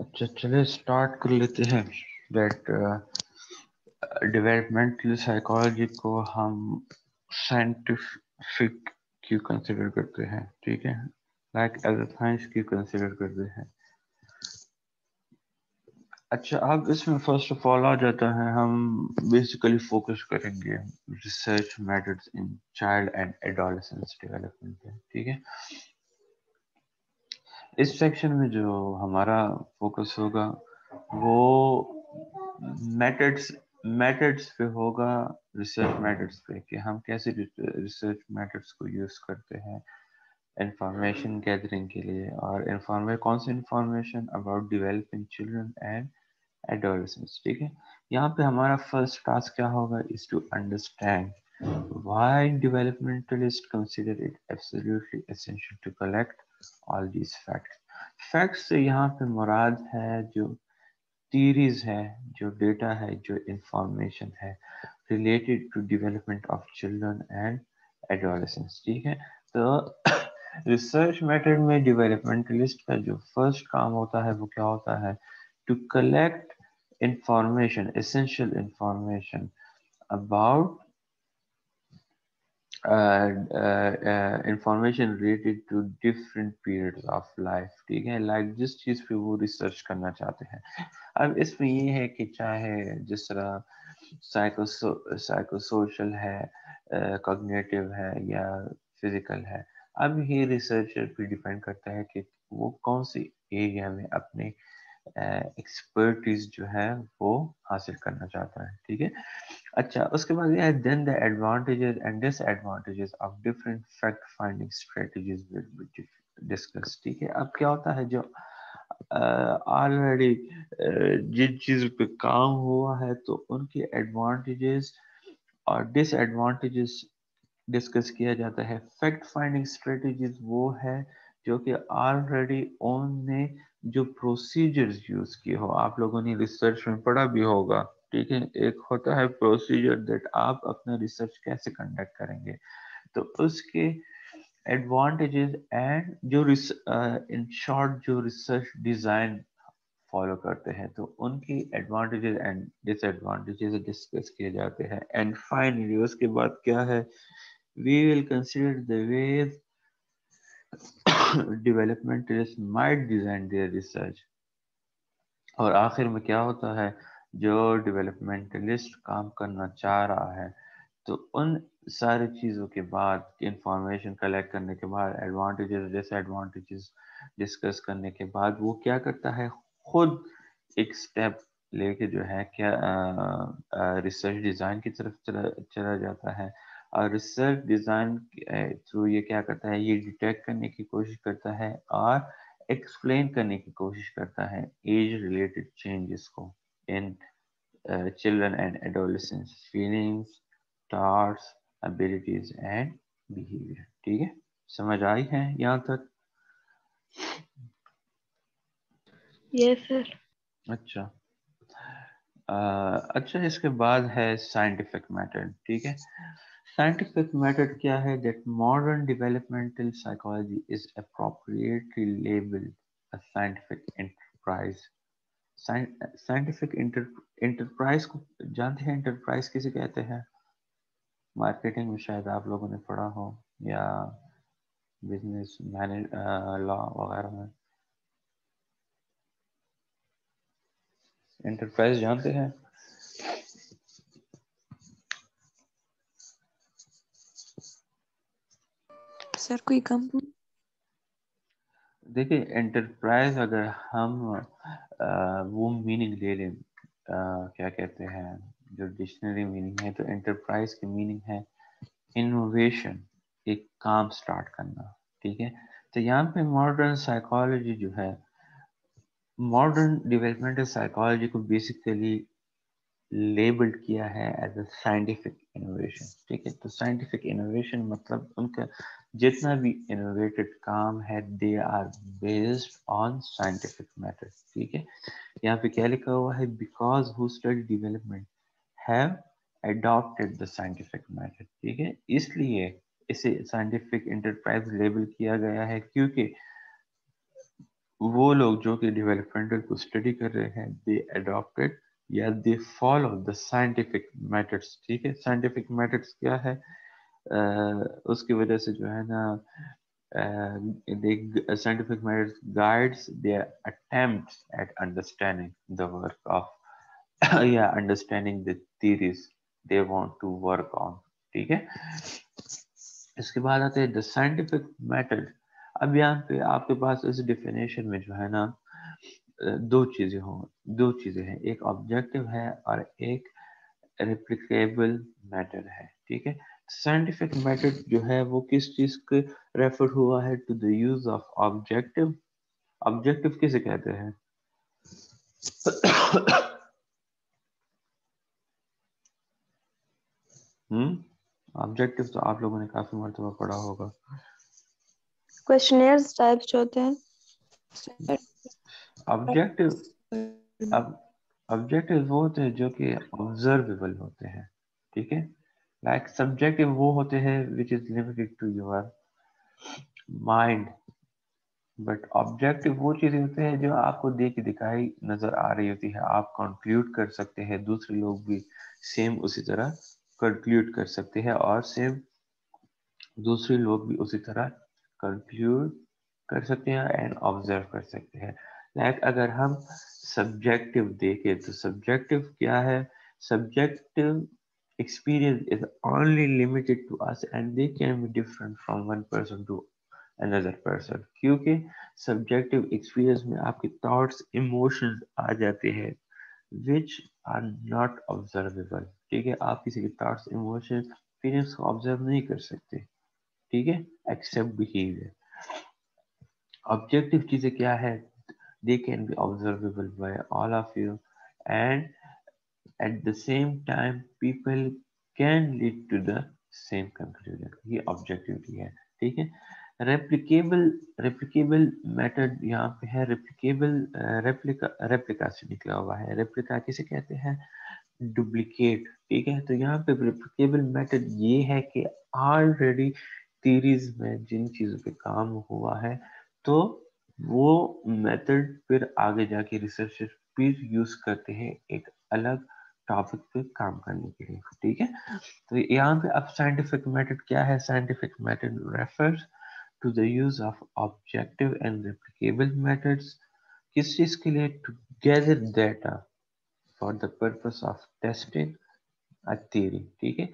अच्छा चलिए स्टार्ट कर लेते हैं। दैट डेवलपमेंटल साइकोलॉजी को हम साइंटिफिक क्यों कंसिडर करते हैं? ठीक है? लाइक एज अ साइंस क्यों कंसिडर करते हैं? अच्छा अब इसमें फ़र्स्ट ऑफ़ ऑल आ जाता है, हम बेसिकली फोकस करेंगे research methods in child and adolescence development पे, ठीक है? इस सेक्शन में जो हमारा फोकस होगा, वो मेथड्स मेथड्स पे होगा रिसर्च मेथड्स पे, कि हम कैसे रिसर्च मेथड्स को यूज़ करते हैं इंफॉर्मेशन गैदरिंग के लिए, और इंफॉर्मे कौन सी information about developing children and adolescence ठीक है? यहाँ पे हमारा फ़र्स्ट टास्क क्या होगा is to understand why developmentalists consider it absolutely essential to collect all these facts facts से यहाँ पे मुराद है जो theories है जो data है जो information है related to development of children and adolescents ठीक है तो रिसर्च मेथड में डेवलपमेंटलिस्ट का जो फ़र्स्ट काम होता है वो क्या होता है to collect information, essential information about uh, related to different periods of life ठीक है? लाइक जिस चीज़ पे वो रिसर्च करना चाहते हैं। अब इसमें ये है कि चाहे जिस तरह साइको साइकोसोशल है कॉग्निटिव है या फ़िज़िकल है अब ये रिसर्चर पे डिपेंड करता है कि वो कौन सी एरिया में अपने uh, एक्सपर्टीज जो है वो हासिल करना चाहता है, ठीक है? अच्छा उसके बाद ये है then the advantages and disadvantages of different fact finding strategies will discuss ठीक है? अब क्या होता है जो ऑलरेडी जिन चीज़ पे काम हुआ है तो उनके एडवांटेजेस और डिसएडवांटेजेस डिस्कस किया जाता है। फैक्ट फाइंडिंग स्ट्रेटजीज वो है जो कि ऑलरेडी ओन ने जो प्रोसीजर्स यूज़ किए हो, आप लोगों ने रिसर्च में पढ़ा भी होगा, ठीक है? एक होता है प्रोसीजर दैट आप अपना रिसर्च कैसे कंडक्ट करेंगे? तो उसके एडवांटेजेस एंड जो इन शॉर्ट जो रिसर्च डिज़ाइन फॉलो करते हैं तो उनकी एडवांटेजेस एंड डिसएडवांटेजेस डिस्कस किए जाते हैं। एंड फाइनली उसके बाद क्या है? We will consider the ways developmentalists might design their research. और आखिर में क्या होता है? जो डिवेलपमेंटलिस्ट काम करना चाह रहा है तो उन सारी चीज़ों के बाद इंफॉर्मेशन कलेक्ट करने के बाद एडवांटेजेस डिसएडवांटेजेस डिस्कस करने के बाद, वो क्या करता है? खुद एक स्टेप लेके जो है, क्या रिसर्च डिज़ाइन की तरफ़ चला चला जाता है। और रिसर्च डिज़ाइन थ्रू ये क्या करता है? ये डिटेक्ट करने की कोशिश करता है और एक्सप्लेन करने की कोशिश करता है एज रिलेटेड चेंजेस को in children and adolescence feelings thoughts abilities and behaviour ठीक है? समझ आई है यहाँ तक? यस सर अच्छा। अच्छा इसके बाद है साइंटिफिक मेथड ठीक है? साइंटिफिक मेथड क्या है that modern developmental psychology is appropriately labelled a scientific enterprise scientific enterprise को, जानते हैं इंटरप्राइज किसे कहते हैं? मार्केटिंग में शायद आप लोगों ने पढ़ा हो या बिज़नेस मैनेज लॉ वगैरह में। इंटरप्राइज जानते हैं? सर कोई कंपनी देखिए एंटरप्राइज अगर हम आ, वो मीनिंग ले लें क्या कहते हैं जो डिक्शनरी मीनिंग है तो एंटरप्राइज की मीनिंग है इनोवेशन एक काम स्टार्ट करना ठीक है? तो यहाँ पे मॉडर्न साइकोलॉजी जो है मॉडर्न डेवलपमेंटल साइकोलॉजी को बेसिकली लेबल्ड किया है एज अ साइंटिफिक इनोवेशन ठीक है? तो साइंटिफिक इनोवेशन मतलब उनका जितना भी इनोवेटेड काम है they are based on scientific method ठीक है? यहाँ पे क्या लिखा हुआ है? Because who study development have adopted the scientific method ठीक है? इसलिए इसे साइंटिफिक इंटरप्राइज लेबल किया गया है, क्योंकि वो लोग जो कि डेवलपमेंटल को स्टडी कर रहे हैं दे अडॉप्टेड या they follow the scientific methods ठीक है? साइंटिफिक मेथड्स क्या है? उसकी वजह से जो है ना scientific matters guides they attempt at understanding the work of या understanding the theories they want to work on ठीक है? इसके बाद आते हैं द साइंटिफिक मेथड अब यहाँ पे आपके पास इस डिफिनेशन में जो है ना दो चीज़ें हो, दो चीज़ें हैं। एक ऑब्जेक्टिव है और एक रिप्लिकेबल मैटर है, ठीक है? साइंटिफिक मेथड जो है वो किस चीज़ के रेफर हुआ है to the use of objective objective किसे कहते हैं? हम्म ऑब्जेक्टिव तो आप लोगों ने काफ़ी मरतबा पढ़ा होगा। क्वेश्चनियर्स टाइप्स होते हैं। ऑब्जेक्टिव ऑब्जेक्टिव वो होते हैं जो कि ऑब्जर्वेबल होते हैं ठीक है? लाइक सब्जेक्टिव वो होते हैं which is limited to your mind but objective वो चीज़ें होते हैं जो आपको देख दिखाई नज़र आ रही होती है। आप कंक्लूड कर सकते हैं, दूसरे लोग भी सेम उसी तरह कंक्लूड कर सकते हैं और सेम दूसरे लोग भी उसी तरह कंक्लूड कर सकते हैं एंड ऑब्ज़र्व कर सकते हैं। लाइक like, अगर हम सब्जेक्टिव देखें तो सब्जेक्टिव क्या है? Subjective experience is only limited to us and they can be different from one person to another person क्योंकि subjective experience में आपके thoughts emotions आ जाते हैं which are not observable ठीक है आप किसी के thoughts emotions feelings को observe नहीं कर सकते ठीक है एक्सेप्ट बिहेवियर ऑब्जेक्टिव चीज़ें क्या है they can be observable by all of you and at the same time people can lead to the same conclusion ये ऑब्जेक्टिविटी है, ठीक है? रेप्लिकेबल रेप्लिकेबल मेथड यहाँ पे है रेप्लिकेबल रेप्लिका रेप्लिका से निकला हुआ है। रेप्लिका किसे कहते हैं? डुप्लीकेट ठीक है? तो यहाँ पे रेप्लिकेबल मेथड ये है कि ऑलरेडी सीरीज़ में जिन चीज़ों पे काम हुआ है तो वो मेथड फिर आगे जाके रिसर्चर फिर यूज़ करते हैं एक अलग टॉपिक पे काम करने के लिए, ठीक है? तो यहाँ पे अब साइंटिफिक मेथड क्या है? Scientific method refers to the use of objective and replicable methods किस चीज़ के लिए? To gather data for the purpose of testing a theory ठीक है?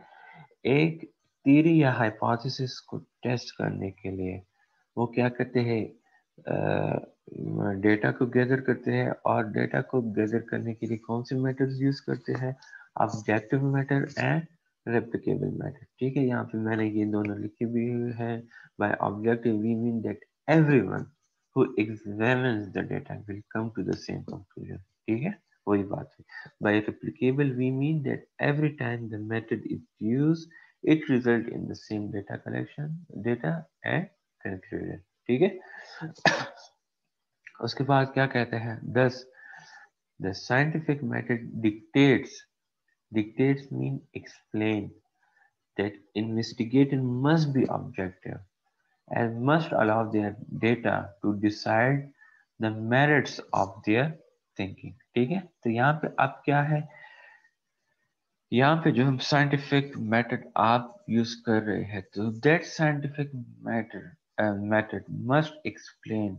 एक थ्योरी या हाइपोथेसिस को टेस्ट करने के लिए वो क्या करते हैं? डेटा को गैदर करते हैं और डेटा को गैदर करने के लिए कौन से मेटर्स यूज़ करते हैं? Objective matter and replicable matter. ठीक है, यहाँ पे मैंने ये दोनों लिखे भी हुए हैं। By objective we mean that everyone who examine the data will come to the same conclusion ठीक है, वही बात है। By replicable we mean that every time the method is use it result in the same data collection data and conclusion ठीक है? उसके बाद क्या कहते हैं? Thus the scientific method dictates dictates mean explain that investigator must be objective and must allow their data to decide the merits of their thinking ठीक है? तो यहाँ पे अब क्या है? यहाँ पे जो हम साइंटिफिक मेथड आप यूज़ कर रहे हैं तो that scientific matter method must explain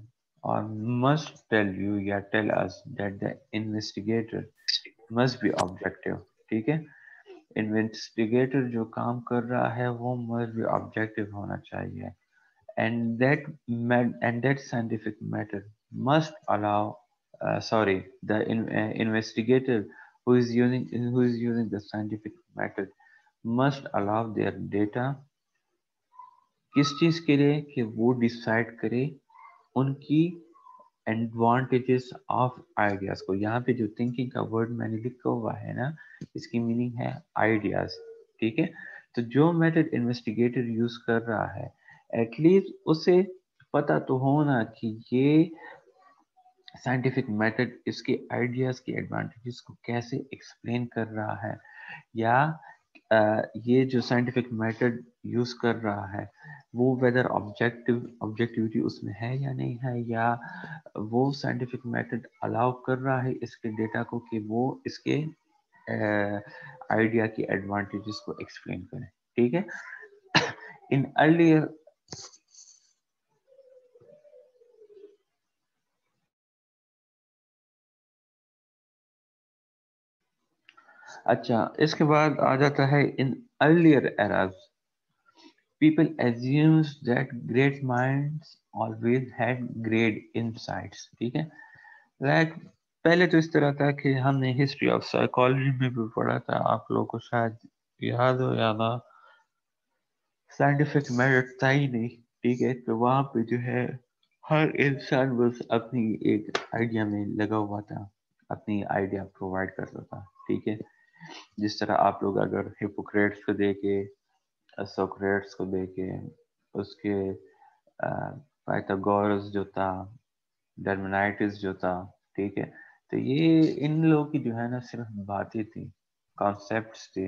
और मस्ट टेल यू या tell us that the investigator must be objective ठीक है? इन्वेस्टिगेटर जो काम कर रहा है वो मस्ट बी ऑब्जेक्टिव होना चाहिए। And that and that scientific method must allow sorry the in, uh, investigator who is using who is using the scientific method must allow their data किस चीज़ के लिए? कि वो डिसाइड करे उनकी एडवांटेजेस ऑफ़ आइडियाज़ को। यहाँ पे जो थिंकिंग का वर्ड मैंने लिखा हुआ है ना, इसकी मीनिंग है आइडियाज़ ठीक है? तो जो मेथड इन्वेस्टिगेटर यूज़ कर रहा है एटलीस्ट उसे पता तो होना कि ये साइंटिफिक मेथड इसके आइडियाज़ के एडवांटेजेस को कैसे एक्सप्लेन कर रहा है, या ये जो साइंटिफिक मेथड यूज़ कर रहा है, वो वेदर ऑब्जेक्टिव ऑब्जेक्टिविटी उसमें है या नहीं है, या वो साइंटिफिक मेथड अलाउ कर रहा है इसके डेटा को कि वो इसके आइडिया की एडवांटेजेस को एक्सप्लेन करें, ठीक है? इन अर्लियर अच्छा इसके बाद आ जाता है in earlier eras people assumes that great minds always had great insights ठीक है? लाइक like, पहले तो इस तरह था कि हमने हिस्ट्री ऑफ़ साइकोलॉजी में भी पढ़ा था आप लोगों को शायद याद हो या ना। साइंटिफिक मेरिट था ही नहीं ठीक है? तो वहाँ पे जो है हर इंसान बस अपनी एक आइडिया में लगा हुआ था अपनी आइडिया प्रोवाइड करता था ठीक है? जिस तरह आप लोग अगर हिपोक्रेट्स को देखे सोक्रेट्स को देखे, उसके पाइथागोरस जो था डरमिनाइटिस जो था, ठीक है? तो ये इन लोगों की जो है ना सिर्फ़ बातें थी कॉन्सेप्ट थे,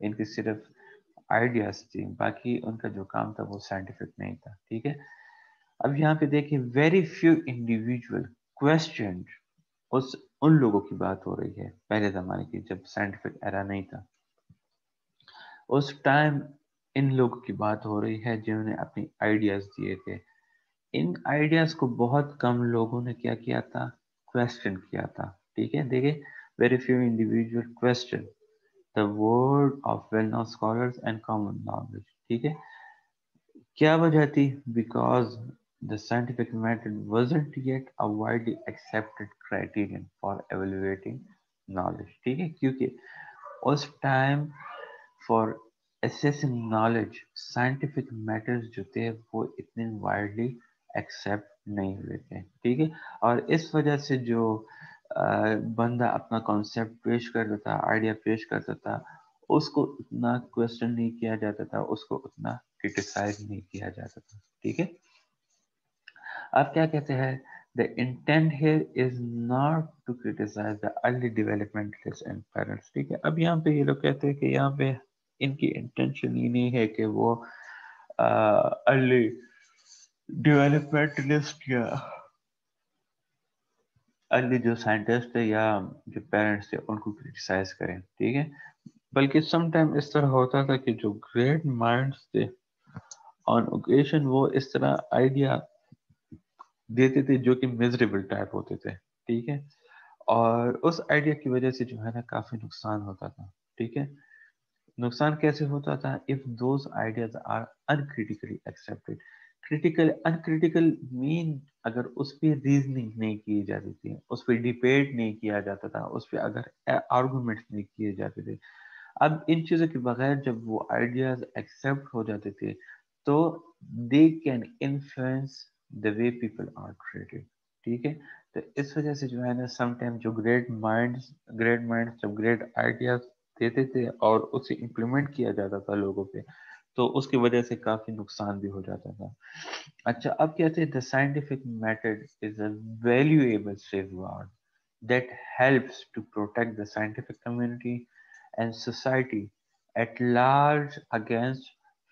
इनकी सिर्फ़ आइडियाज़ थी, बाकी उनका जो काम था वो साइंटिफिक नहीं था, ठीक है? अब यहाँ पे देखिए वेरी फ्यू इंडिविजुअल क्वेश्चन उस उन लोगों की बात हो रही है, पहले जमाने की, जब साइंटिफिक एरा नहीं था। उस टाइम इन लोगों की बात हो रही है, जिन्होंने अपनी आइडियाज़ दिए थे। इन आइडियाज़ को बहुत कम लोगों ने क्या किया था? क्वेश्चन किया था। ठीक है? देखिए very few individual question the word of well known scholars and common knowledge ठीक है? क्या वजह थी? Because the scientific method wasn't yet a widely accepted criterion for evaluating knowledge ठीक है क्योंकि उस time for assessing knowledge scientific methods जो थे वो इतने widely accept नहीं हुए थे ठीक है और इस वजह से जो बंदा अपना कॉन्सेप्ट पेश करता था आइडिया पेश करता था उसको उतना क्वेश्चन नहीं किया जाता था उसको उतना क्रिटिसाइज नहीं किया जाता था ठीक है अब क्या कहते हैं? The intent here is not to criticise the early developmentalist and parents ठीक है? अब यहाँ पे ये लोग कहते हैं कि यहाँ पे इनकी इंटेंशन ये नहीं है कि वो अर्ली डेवलपमेंटलिस्ट या अर्ली जो साइंटिस्ट है या जो पेरेंट्स थे, उनको क्रिटिसाइज करें, ठीक है? बल्कि समटाइम इस तरह होता था कि जो ग्रेट माइंड्स थे ऑन ओकेशन वो इस तरह आइडिया देते थे, जो कि मिजरेबल टाइप होते थे, ठीक है? और उस आइडिया की वजह से जो है ना, काफ़ी नुकसान होता था, ठीक है? नुकसान कैसे होता था? If those ideas are uncritically accepted critical uncritical mean अगर उस पर रीजनिंग नहीं की जाती थी, उस पर डिबेट नहीं किया जाता था, उस पर अगर आर्गूमेंट नहीं किए जाते थे, अब इन चीज़ों के बगैर जब वो आइडियाज़ एक्सेप्ट हो जाते थे तो they can influence the way people are treated ठीक है? तो इस वजह से जो है ना समटाइम जो ग्रेट माइंड्स ग्रेट माइंड्स जब ग्रेट आइडियाज़ देते थे और उसे इम्प्लीमेंट किया जाता था लोगों पे तो उसकी वजह से काफ़ी नुकसान भी हो जाता था। अच्छा अब कहते हैं the scientific method is a valuable safeguard that helps to protect the scientific community and society at large against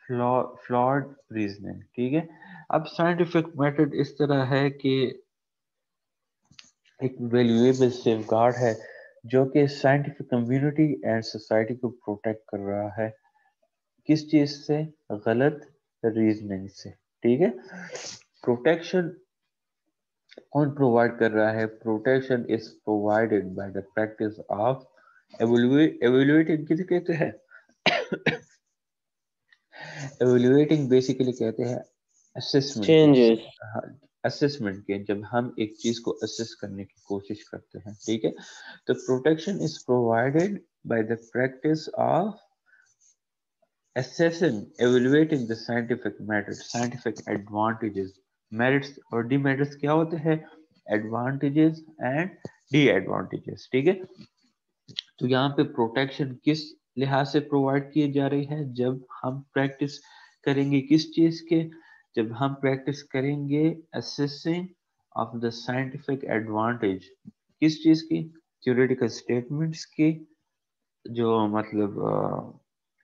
flawed reasoning, ठीक है? अब साइंटिफिक मेथड इस तरह है कि एक वैल्यूएबल सेफगार्ड है, जो कि साइंटिफिक कम्युनिटी एंड सोसाइटी को प्रोटेक्ट कर रहा है। किस चीज़ से? गलत रीजनिंग से, ठीक है? प्रोटेक्शन कौन प्रोवाइड कर रहा है? Protection is provided by the practice of evaluating किसे कहते हैं? एवेल्युएटिंग बेसिकली कहते हैं असेसमेंट चेंजेस असेसमेंट के जब हम एक चीज़ को असेस करने की कोशिश करते हैं ठीक है? तो protection is provided by the practice of assessing evaluating the scientific methods scientific advantages merits और demerits क्या होते हैं? Advantages and disadvantages ठीक है? तो यहाँ पे प्रोटेक्शन किस लिहाज से प्रोवाइड किए जा रही है। जब हम प्रैक्टिस करेंगे किस चीज़ के? जब हम प्रैक्टिस करेंगे assessing of the scientific advantage किस चीज़ की? थ्योरेटिकल स्टेटमेंट्स की जो मतलब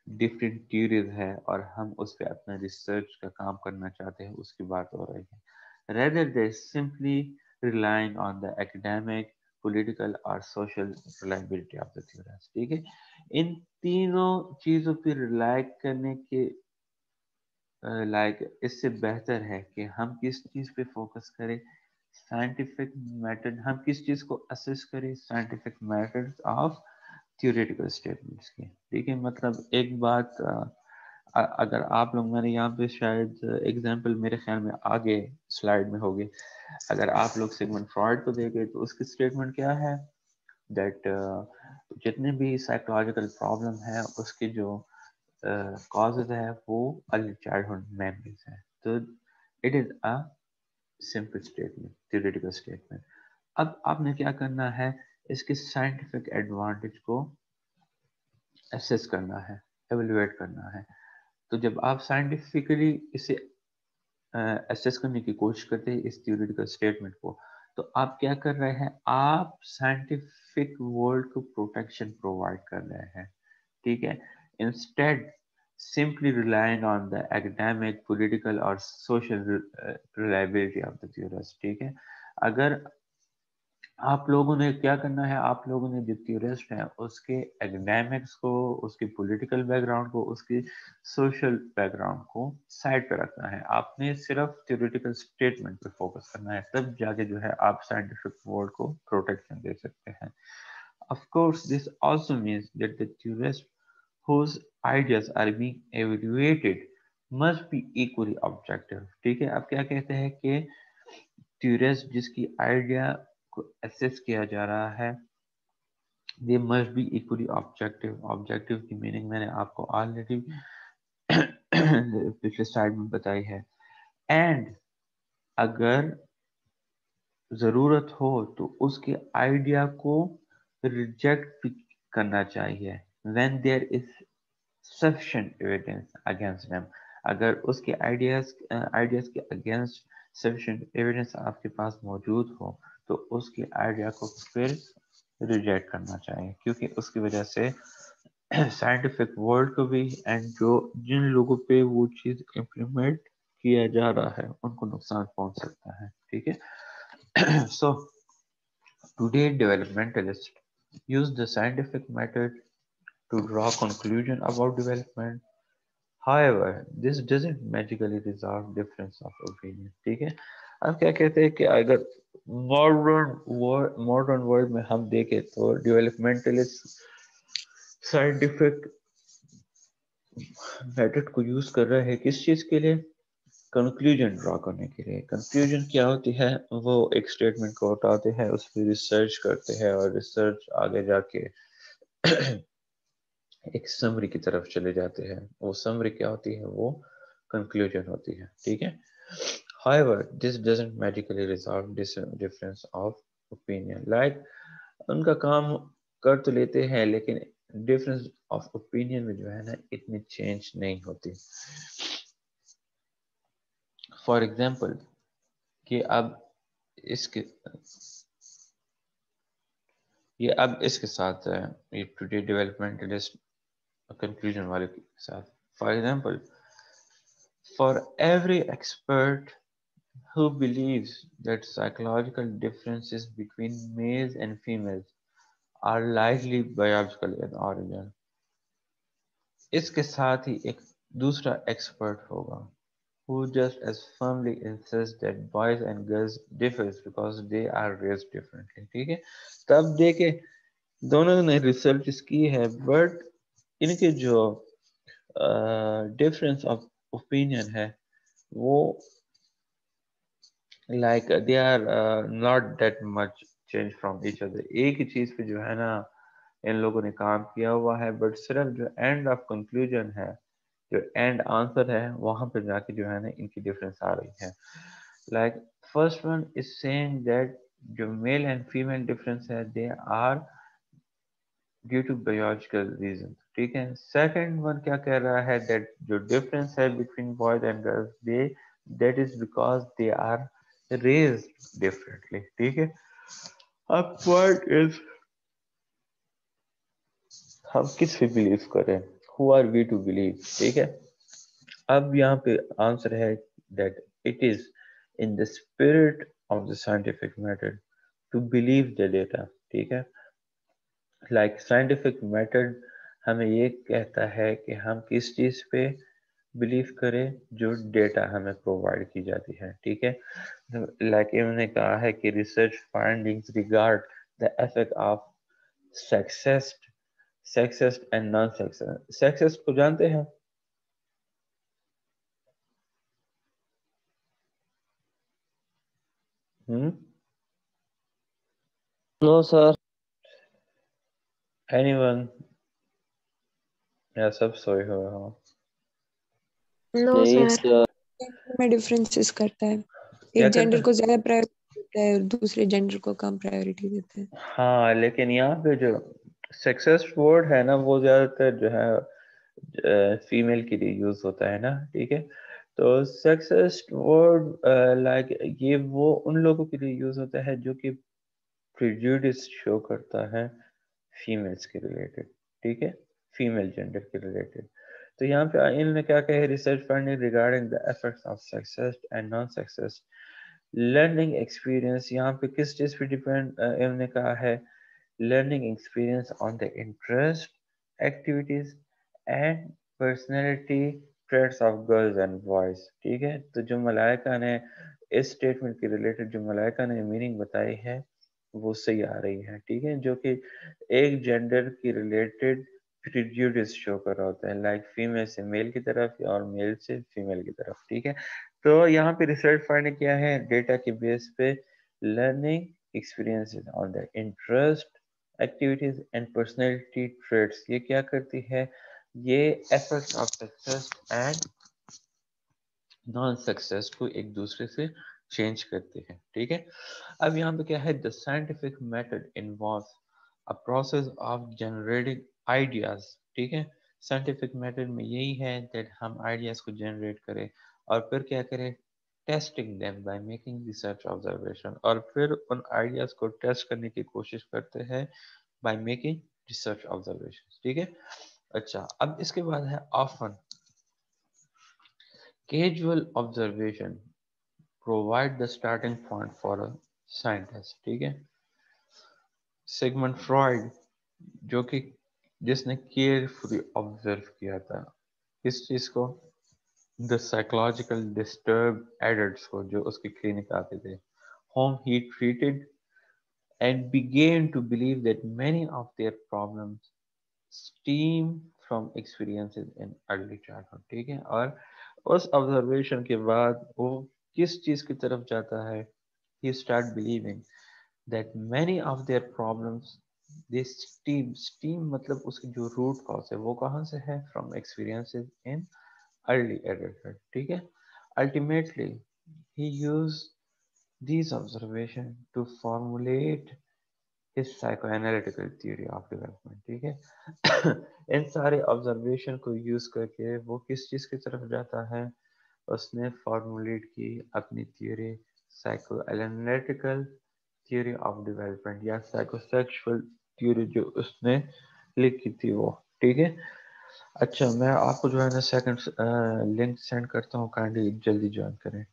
डिफरेंट uh, थ्योरीज है और हम उस पर अपना रिसर्च का काम करना चाहते हैं उसकी बात हो रही है। Rather they simply relying on the academic political or social reliability of the theorist ठीक है? इन तीनों चीज़ों पर रिलाई करने के लाइक इससे बेहतर है कि हम किस चीज़ पे फोकस करें साइंटिफिक मेथड हम किस चीज़ को असेस करें scientific method of theoretical statements की। है मतलब एक बात अगर आप लोग मैंने यहाँ पे शायद एग्जांपल मेरे ख्याल में आगे स्लाइड में होगी। अगर आप लोग सिगमंड फ्रॉइड को देखें तो उसकी स्टेटमेंट क्या है? दैट uh, जितने भी साइकोलॉजिकल प्रॉब्लम है, उसके जो कॉजेज है, वो अर्ली चाइल्डहुड मेमोरीज है। तो it is a simple statement theoretical statement अब आपने क्या करना है, इसके साइंटिफिक एडवांटेज को एसेस करना है एवेलुएट करना है। तो जब आप साइंटिफिकली इसे एसेस करने की कोशिश करते हैं, इस थ्योरेटिकल स्टेटमेंट को तो आप क्या कर रहे हैं आप साइंटिफिक वर्ल्ड को प्रोटेक्शन प्रोवाइड कर रहे हैं ठीक है instead simply relying on the academic, political or social reliability of the theorist. ठीक है अगर आप लोगों ने क्या करना है? आप लोगों ने जो थ्योरिस्ट हैं, उसके एकेडमिक्स को, उसके पॉलिटिकल बैकग्राउंड को, उसके सोशल बैकग्राउंड को साइड पे रखना है। आपने सिर्फ़ थ्योरेटिकल स्टेटमेंट पर फोकस करना है, तब जाके जो है आप साइंटिफिक वर्ल्ड को प्रोटेक्शन दे सकते हैं। Of course this also means that the theorist whose ideas are being evaluated must be equally objective, ठीक है? अब क्या कहते हैं कि theorist जिसकी आइडिया को असेस किया जा रहा है। They must be equally objective objective की मीनिंग मैंने आपको ऑलरेडी पिछले स्लाइड में बताई है। एंड अगर ज़रूरत हो तो उसके आइडिया को रिजेक्ट करना चाहिए। When there is sufficient evidence against them अगर उसके आइडियाज़ आइडियाज़ के अगेंस्ट सफिशिएंट एविडेंस आपके पास मौजूद हो तो उसके आइडिया को फिर रिजेक्ट करना चाहिए, क्योंकि उसकी वजह से साइंटिफिक वर्ल्ड को भी एंड जो, जिन लोगों पे वो चीज़ इम्प्लीमेंट किया जा रहा है, उनको नुकसान पहुँच सकता है, ठीक है? So today developmentalist use the scientific method to draw conclusion about development how this doesn't magically resolve difference of opinion ठीक है? अब क्या कहते हैं कि अगर मॉडर्न मॉडर्न वर्ल्ड में हम देखें तो डेवलपमेंटलिस्ट साइंटिफिक मेथड को यूज़ कर रहे हैं किस चीज़ के लिए? कंक्लूजन ड्रा करने के लिए। कंक्लूजन क्या होती है? वो एक स्टेटमेंट को उठाते हैं, उस पर रिसर्च करते हैं और रिसर्च आगे जाके एक समरी की तरफ़ चले जाते हैं। वो समरी क्या होती है? वो कंक्लूजन होती है। ठीक है? However, this doesn't magically resolve this difference of opinion. Like उनका काम कर तो लेते हैं लेकिन डिफरेंस ऑफ़ ओपिनियन में जो है ना इतनी चेंज नहीं होती फॉर एग्ज़ाम्पल कि अब इसके ये अब इसके साथ ये टुडे डेवलपमेंटलिस्ट कंक्लूजन वाले के साथ for example for every expert who believes that psychological differences between males and females are likely biological in origin. इसके साथ ही एक दूसरा expert होगा who just as firmly insists that boys and girls differs because they are raised differently ठीक है तब देखे दोनों ने रिसर्च की है बट इनके जो डिफरेंस ऑफ़ ओपिनियन है वो they are uh, not that much change from each other. एक ही चीज़ पे जो है ना इन लोगों ने काम किया हुआ है बट सिर्फ़ जो एंड ऑफ़ कंक्लूजन है जो एंड आंसर है वहाँ पे जाके जो है ना इनकी डिफरेंस आ रही है। Like first one is saying that जो मेल एंड फीमेल डिफरेंस है they are due to biological reason ठीक है? सेकंड वन क्या कह रहा है दैट जो डिफरेंस है between boys and girls they that is because they are raised differently, ठीक है? अब पॉइंट इज़ हम किस पे बिलीव करें who? Are we to believe ठीक है? अब यहाँ पे आंसर है that it is in the spirit of the scientific method to believe the data ठीक है? लाइक साइंटिफिक मेथड हमें ये कहता है कि हम किस चीज़ पे बिलीव करें जो डेटा हमें प्रोवाइड की जाती है ठीक है? लाइक इन्होंने कहा है कि research findings regard the effect of सक्सेस्ड sexist and non sexist sexist को जानते हैं? हम्म नो सर एनीवन या सब सोए हुए हो। नो सर में डिफरेंसेस करता है। एक जेंडर को ज़्यादा प्रायोरिटी देता है और दूसरे जेंडर को कम प्रायोरिटी देता है। हाँ लेकिन यहाँ पे जो सक्सेस वर्ड है ना वो ज़्यादातर जो है फीमेल के लिए यूज़ होता है ना ठीक है? तो सक्सेस वर्ड लाइक ये वो उन लोगों के लिए यूज़ होता है जो कि प्रिजुडिस शो करता है फीमेल्स के रिलेटेड ठीक है? फीमेल जेंडर के रिलेटेड तो यहाँ पे इन्होंने क्या कहा research finding regarding the effects of success and non success learning experience यहाँ पे किस चीज़ पे डिपेंड इन्होंने कहा है? Learning experience on the interest activities and personality traits of girls and boys ठीक है? तो जो मलाइका ने इस स्टेटमेंट के रिलेटेड जो मलाइका ने मीनिंग बताई है, वो सही आ रही है। ठीक है? जो कि एक जेंडर की रिलेटेड प्रिजुडिस शो कर रहा होता है लाइक फीमेल से मेल की तरफ़ और मेल से फीमेल की तरफ़, ठीक है? तो यहाँ पे रिसर्च फाइंड किया है डेटा के बेस पे learning experiences on the interest activities and personality traits ये क्या करती है? ये efforts of success and non success को एक दूसरे से चेंज करते हैं, ठीक है? अब यहाँ पे क्या है? The scientific method involve a process of generating ideas ठीक है? साइंटिफिक मेथड में यही है दैट हम आइडियाज़ को जनरेट करें और फिर क्या करें? Testing them by making research observation और फिर उन आइडियाज़ को टेस्ट करने की कोशिश करते हैं बाय मेकिंग रिसर्च ऑब्जर्वेशन ठीक है? अच्छा अब इसके बाद है often casual observation provide the starting point for a scientist ठीक है? सिगमंड फ्रॉइड जो कि जिसने केयरफुली ऑब्ज़र्व किया था। किस चीज़ को द साइकोलॉजिकल डिस्टर्ब एडल्ट्स को, जो उसके क्लिनिक आते थे whom he treated and began to believe that many of their problems steam from experiences in early childhood ठीक है? और उस ऑब्जर्वेशन के बाद वो किस चीज़ की तरफ़ जाता है? He start believing that many of their problems they steam steam मतलब उसकी जो रूट कॉज है वो कहाँ से है from experiences in early adulthood ठीक है ultimately he used these observations to formulate his psychoanalytical theory of development ठीक है इन सारे ऑब्जर्वेशन को यूज़ करके वो किस चीज़ की तरफ़ जाता है उसने फॉर्मुलेट की अपनी psycho analytical theory of development या साइकोसेक्सुअल थ्योरी जो उसने लिखी थी वो, ठीक है? अच्छा मैं आपको जो है ना सेकंड लिंक सेंड करता हूँ काइंडली जल्दी ज्वाइन करें।